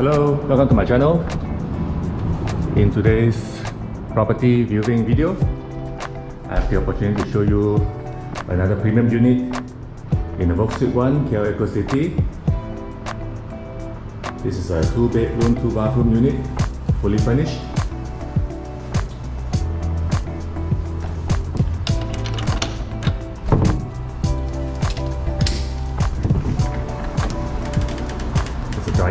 Hello, welcome to my channel. In today's property viewing video, I have the opportunity to show you another premium unit in the Suite 1, KL Eco City. This is a 2 bedroom, 2 bathroom unit, fully furnished.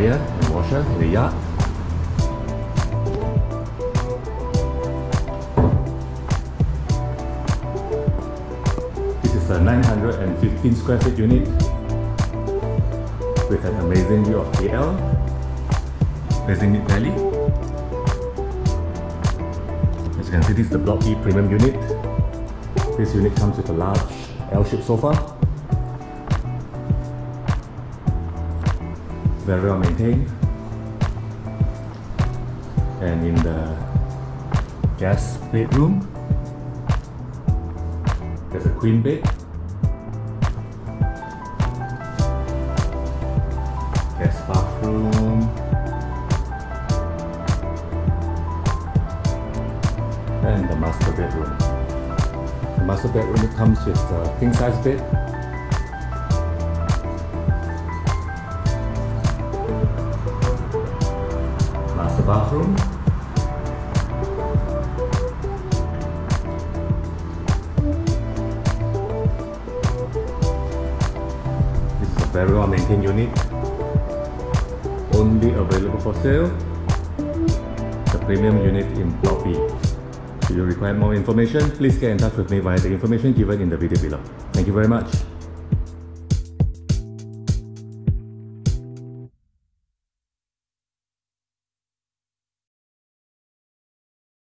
And in. This is a 915 square feet unit with an amazing view of KL, facing Mid Valley. As you can see, this is the Block E premium unit. This unit comes with a large L-shaped sofa. Very well maintained. And in the guest bedroom, there's a queen bed. Guest bathroom. And the master bedroom. The master bedroom comes with a king size bed. Bathroom. This is a very well maintained unit. Only available for sale. The premium unit in Block B. If you require more information, please get in touch with me via the information given in the video below. Thank you very much.